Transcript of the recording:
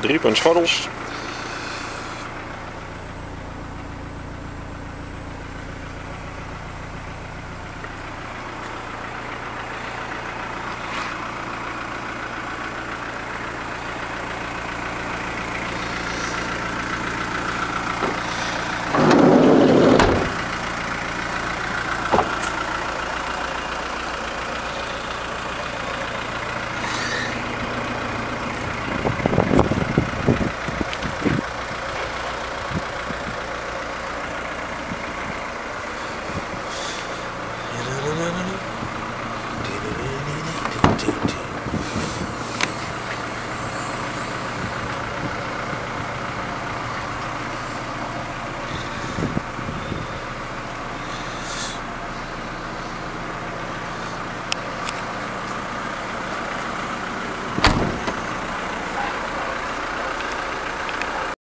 drie punt schorrels.